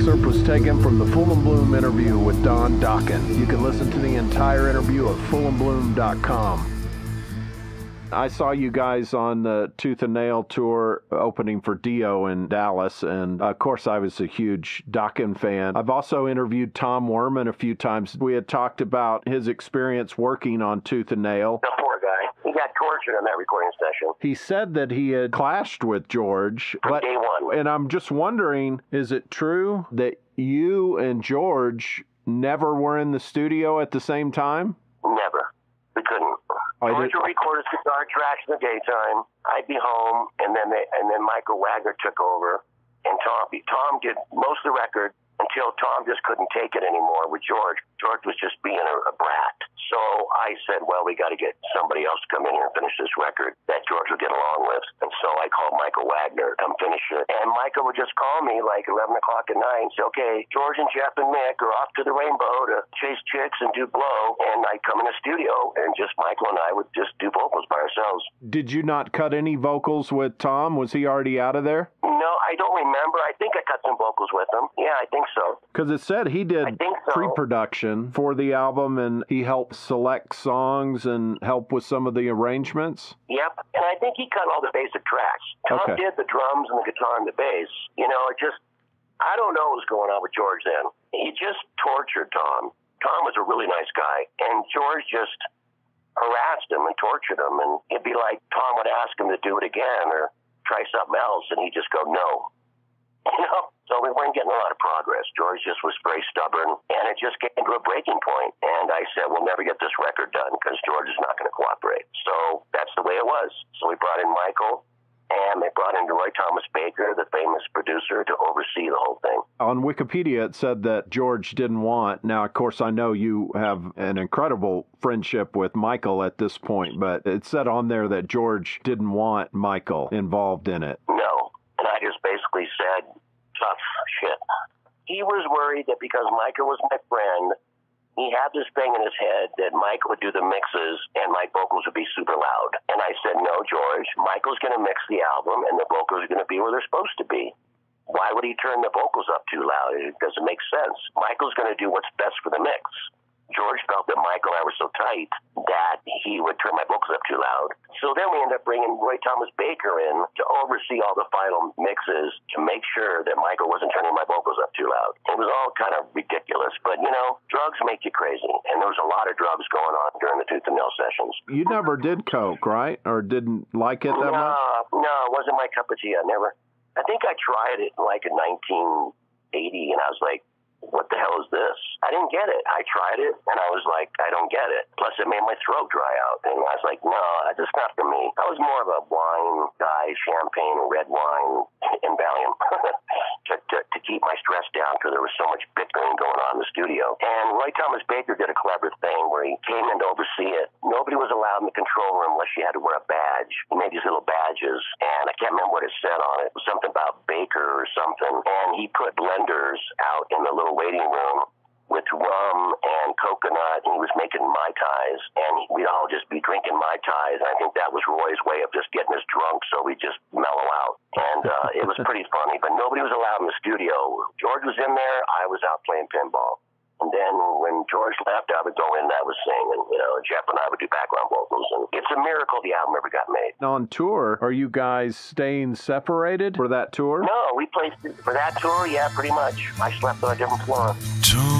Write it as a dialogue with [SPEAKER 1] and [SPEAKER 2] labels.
[SPEAKER 1] excerpt was taken from the Full in Bloom interview with Don Dokken. You can listen to the entire interview at fullinbloom.com. I saw you guys on the Tooth and Nail tour opening for Dio in Dallas, and of course, I was a huge Dokken fan. I've also interviewed Tom Werman a few times. We had talked about his experience working on Tooth and Nail.
[SPEAKER 2] The poor guy. He got tortured in that recording session.
[SPEAKER 1] He said that he had clashed with George.
[SPEAKER 2] From
[SPEAKER 1] but,
[SPEAKER 2] day one.
[SPEAKER 1] And I'm just wondering is it true that you and George never were in the studio at the same time?
[SPEAKER 2] Never. We couldn't.
[SPEAKER 1] I
[SPEAKER 2] George would record his guitar tracks in the daytime. I'd be home, and then they, and then Michael Wagener took over, and Tom Tom did most of the record until Tom just couldn't take it anymore with George. George was just being a, a brat. So I said, well, we got to get somebody else to come in here and finish this record that George would get along with. And so I called Michael Wagener to come finish it. And Michael would just call me like 11 o'clock at night and say, okay, George and Jeff and Mick are off to the Rainbow to chase chicks and do blow. And I'd come in the studio and just Michael and I would just do vocals by ourselves.
[SPEAKER 1] Did you not cut any vocals with Tom? Was he already out of there?
[SPEAKER 2] No, I don't remember. I think I cut some vocals with him. Yeah, I think so.
[SPEAKER 1] Because it said he did
[SPEAKER 2] so.
[SPEAKER 1] pre-production for the album, and he helped select songs and help with some of the arrangements.
[SPEAKER 2] Yep, and I think he cut all the basic tracks. Tom
[SPEAKER 1] Okay.
[SPEAKER 2] did the drums and the guitar and the bass. You know, it just, I don't know what was going on with George then. He just tortured Tom. Tom was a really nice guy, and George just harassed him and tortured him. And it'd be like Tom would ask him to do it again or try something else, and he'd just go, no. You know, so we weren't getting a lot of progress. George just was very stubborn, and it just came to a breaking point. And I said, we'll never get this record done because George is not going to cooperate. So that's the way it was. So we brought in Michael, and they brought in Roy Thomas Baker, the famous producer, to oversee the whole thing.
[SPEAKER 1] On Wikipedia, it said that George didn't want. Now, of course, I know you have an incredible friendship with Michael at this point, but it said on there that George didn't want Michael involved in it.
[SPEAKER 2] No. And I just basically said, tough shit. He was worried that because Michael was my friend, he had this thing in his head that Michael would do the mixes and my vocals would be super loud. And I said, no, George, Michael's going to mix the album and the vocals are going to be where they're supposed to be. Why would he turn the vocals up too loud? It doesn't make sense. Michael's going to do what's best for the mix. George felt that Michael and I were so tight that he would turn my vocals up too loud. So then we ended up bringing Roy Thomas Baker in to oversee all the final mixes to make sure that Michael wasn't turning my vocals up too loud. It was all kind of ridiculous, but you know, drugs make you crazy, and there was a lot of drugs going on during the Tooth and Nail sessions.
[SPEAKER 1] You never did coke, right? Or didn't like it that
[SPEAKER 2] no,
[SPEAKER 1] much?
[SPEAKER 2] no, it wasn't my cup of tea. I never. I think I tried it like in 1980, and I was like, "What the hell is this?" I didn't get it. I tried it, and I was like, "I don't get it." Plus, it made my throat dry out, and I was like, "No, that's not for me." I was more of a wine guy, champagne, red wine, and Valium to, to to keep my stress down because there was so much bickering going on in the studio. And Roy Thomas Baker did a clever thing where he came in to oversee it. Nobody was allowed in the control room unless you had to wear a badge. He made these little badges, and I can't remember what it said on it. It something about Baker or something. And he put blenders out in the little waiting room with rum and coconut, and he was making mai tais, and we'd all just be drinking mai tais. I think that was Roy's way of just getting us drunk, so we just mellow out. And uh, it was pretty funny, but nobody was allowed in the studio. George was in there, I was out playing pinball. And then when George left, I would go in and I was singing, you know, Jeff and I would do background vocals. And it's a miracle the album ever got made.
[SPEAKER 1] On tour, are you guys staying separated for that tour?
[SPEAKER 2] No, we played for that tour, yeah, pretty much. I slept on a different floor.
[SPEAKER 3] Don't